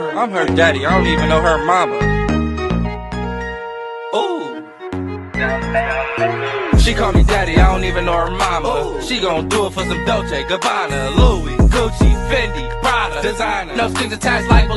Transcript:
I'm her daddy, I don't even know her mama. Ooh. She call me daddy, I don't even know her mama. She gon' do it for some Dolce, Gabbana, Louis, Gucci, Fendi, Prada, designer. No strings attached like